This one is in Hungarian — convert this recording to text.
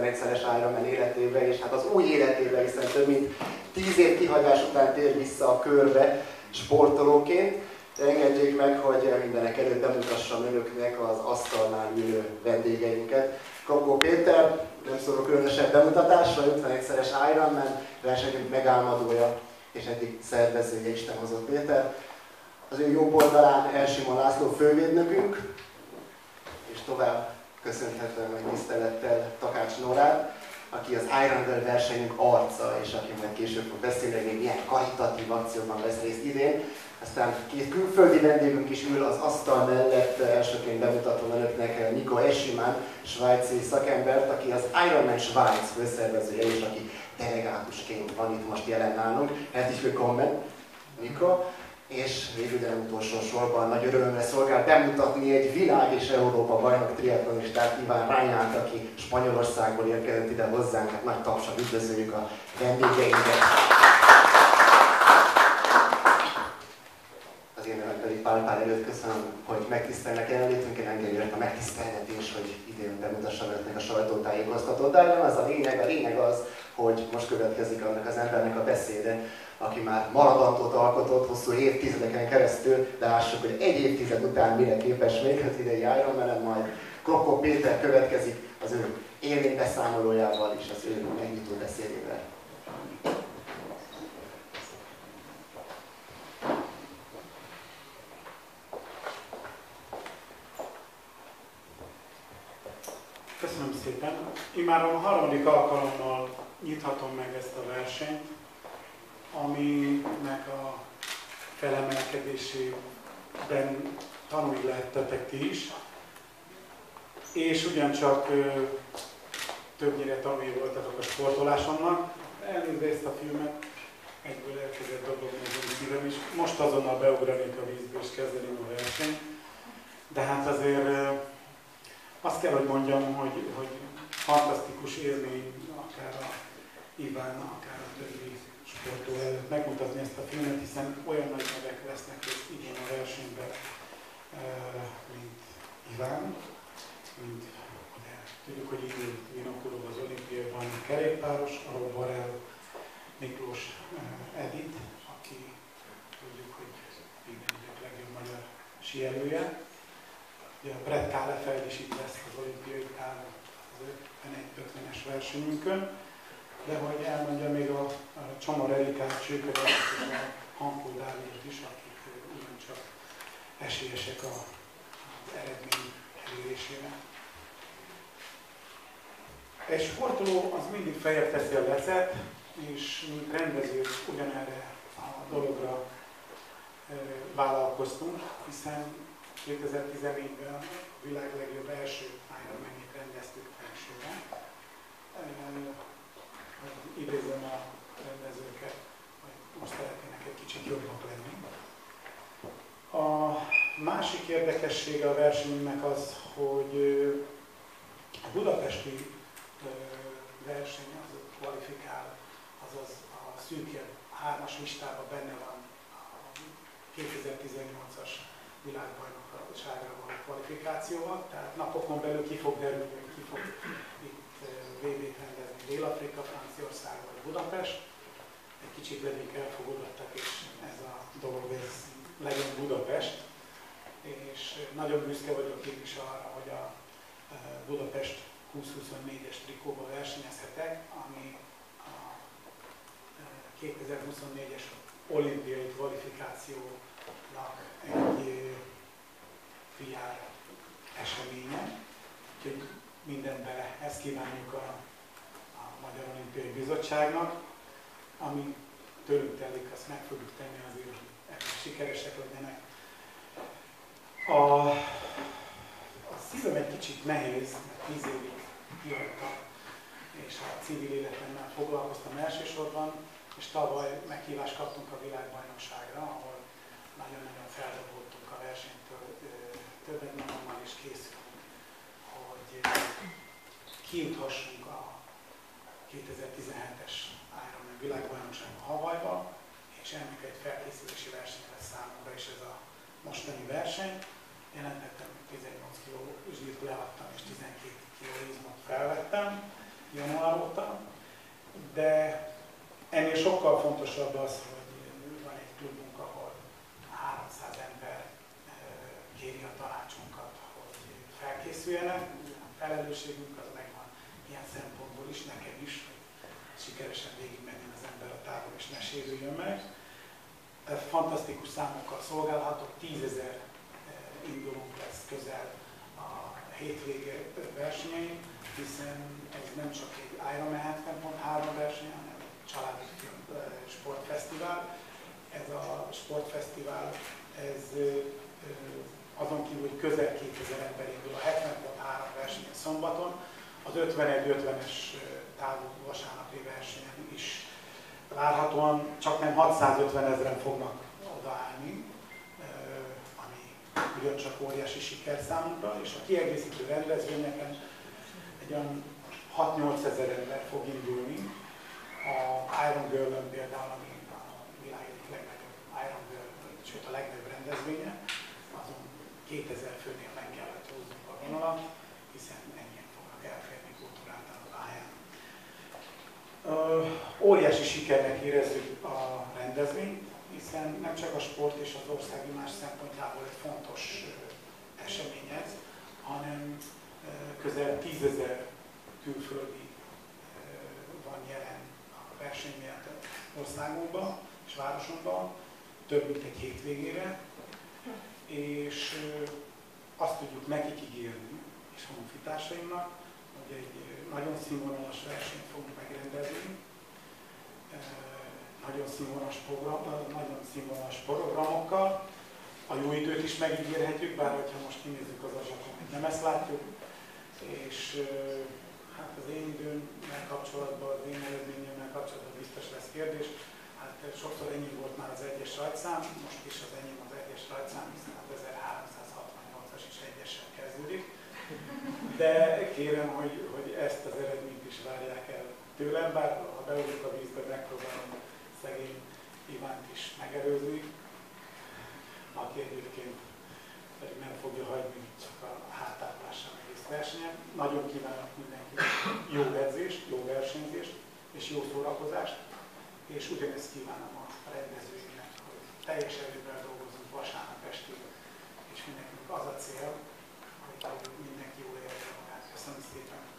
51-szeres Ironman életébe, és hát az új életébe, hiszen több mint 10 év kihagyás után tér vissza a körbe sportolóként. Engedjék meg, hogy mindenek előtt bemutassam önöknek az asztalnál ülő vendégeinket. Kapó Péter, nem szólok különösebb bemutatásra, 51-szeres Ironman versenyünk megálmodója és eddig szervezője Isten hozott Péter. Az ő jobb oldalán Elsima László fővédnökünk, és tovább köszönhetem meg tisztelettel Takács Norát, aki az Ironman versenyünk arca, és aki majd később fog beszélni, hogy milyen karitatív akcióban vesz részt idén. Aztán két külföldi vendégünk is ül az asztal mellett, elsőként bemutatom önöknek Niko Esimán, svájci szakembert, aki az Ironman Svájc főszervezője, és aki delegátusként van itt most jelen nálunk. Herzlich willkommen, Niko. És végül, de utolsó sorban nagy örömömre szolgál bemutatni egy világ és Európa bajnok triatlonistát, Iván Rányát, aki Spanyolországból érkezett ide hozzánk. Hát nagy tapsal üdvözöljük a vendégeinket. Az én nevem pedig Pál Pál előtt köszönöm, hogy megtisztelnek jelenlétünket, engem jött a megtiszteltetés, hogy idén bemutassam önöknek a sajtótájékoztatót. De nem az a lényeg, a lényeg az, hogy most következik annak az embernek a beszéde, aki már maradatot alkotott hosszú évtizedeken keresztül, de lássuk, hogy egy évtized után mire képes még az idei Ironman, majd Krokó Péter következik az ő élménybeszámolójával és az ő megnyitó beszédével. Köszönöm szépen. Imáron a harmadik alkalommal nyithatom meg ezt a versenyt, aminek a felemelkedésében tanulni lehettetek ti is. És ugyancsak többnyire tanulni voltatok a sportolásomnak. Ezt a filmet, egyből elkezdett dobogni az szívem is. Most azonnal beugranék a vízbe és kezdeném a versenyt. De hát azért azt kell, hogy mondjam, hogy, hogy fantasztikus élmény akár a Iván, akár a többi sportoló előtt megmutatni ezt a filmet, hiszen olyan nagy nevek lesznek részt idén a versenyben, mint Iván, mint tudjuk, hogy idén Vinokurov az olimpiai van kerékpáros, ahol Barel Miklós Edith, aki tudjuk, hogy minden idők legjobb magyar síelője, Ugye a Brett Kálefeld is itt lesz az olimpiai távol az 51-50-es versenyünkön, de hogy elmondja még a, a Csomor Erikát, Csőkövet a Hankó Dávidot is, akik ugyancsak esélyesek a, az eredmény elérésére. Egy sportoló az mindig fejért teszi a lecet, és mint rendezők ugyanerre a dologra e, vállalkoztunk, hiszen 2014-ben a világ legjobb első Ironman-ét rendeztük Fensőben. Uh, idézem a rendezőket, hogy most szeretnének egy kicsit jobbak lenni. A másik érdekessége a versenyünknek az, hogy a budapesti verseny az kvalifikál, azaz a szűkebb hármas listában benne van a 2018-as világbajnokságra való kvalifikációval, tehát napokon belül ki fog derülni, ki fog itt VB-t rendezni Dél-Afrika, Franciaország vagy Budapest. Egy kicsit legyünk elfogadottak, és ez a dolog ez legyen Budapest. És nagyon büszke vagyok én is arra, hogy a Budapest 2024-es trikóba versenyezhetek, ami a 2024-es olimpiai kvalifikációnak egy PR eseménye, úgyhogy mindenben ezt kívánjuk a, a Magyar Olimpiai Bizottságnak, ami tőlünk telik, azt meg fogjuk tenni azért, hogy sikeresek legyenek. A, a szívem egy kicsit nehéz, mert tíz évig kihagytam, és a civil életemmel foglalkoztam elsősorban, és tavaly meghívást kaptunk a világbajnokságra, ahol kijuthassunk a 2017-es Ironman világbajnokság Havajba, és ennek egy felkészülési verseny lesz számunkra is ez a mostani verseny. Jelentettem 18 kg zsírt leadtam, és 12 kg izmot felvettem. január óta, de ennél sokkal fontosabb az, hogy van egy klubunk, ahol 300 ember kéri a tanácsunkat, hogy felkészüljenek. A felelősségünk az ilyen szempontból is, nekem is, hogy sikeresen végigmenjen az ember a távol és ne sérüljön meg. Fantasztikus számokkal szolgálhatok, 10 ezer indulunk lesz közel a hétvége versenyein, hiszen ez nem csak egy Ironman 70.3 verseny, hanem családi sportfesztivál. Ez a sportfesztivál, ez azon kívül, hogy közel 2000 ember indul a 70.3 versenyen szombaton, az 51-50-es távú vasárnapi versenyen is várhatóan csak nem 650 ezeren fognak odaállni, ami ugyancsak óriási siker számunkra, és a kiegészítő rendezvényeken egy olyan 6-8 ezer ember fog indulni. A Iron Girl-ön például, ami a világ egyik legnagyobb Iron Girl, sőt a legnagyobb rendezvénye, azon 2000 főnél meg kellett húznunk a vonalat, hiszen fognak elférni kultúráltan az áján. Óriási sikernek érezzük a rendezvényt, hiszen nem csak a sport és az országi más szempontjából egy fontos esemény ez, hanem közel tízezer külföldi van jelen a verseny miatt országunkban és városunkban, több mint egy hétvégére, és azt tudjuk nekik ígérni, és honfitársaimnak, hogy egy nagyon színvonalas versenyt fogunk megrendezni, nagyon színvonalas, program, nagyon színvonalas programokkal. A jó időt is megígérhetjük, bár hogyha most kinézzük az azsakon, nem ezt látjuk, és hát az én időmmel kapcsolatban, az én eredményemmel kapcsolatban biztos lesz kérdés. Hát sokszor ennyi volt már az egyes rajtszám, most is az enyém az egyes rajtszám, hiszen az 1368-as is egyessel kezdődik de kérem, hogy, hogy ezt az eredményt is várják el tőlem, bár ha beugrik a vízbe, megpróbálom szegény Ivánt is megelőzni, aki egyébként pedig nem fogja hagyni csak a hátállással egész versenyen. Nagyon kívánok mindenkinek jó edzést, jó versenyzést és jó szórakozást, és ugyanezt kívánom a rendezőinek, hogy teljes erővel dolgozunk vasárnap estig, és mindenkinek az a cél, hogy mindenki jól érje magát. Köszönöm szépen!